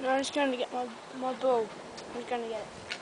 No, I'm just going to get my, my ball. I'm just going to get it.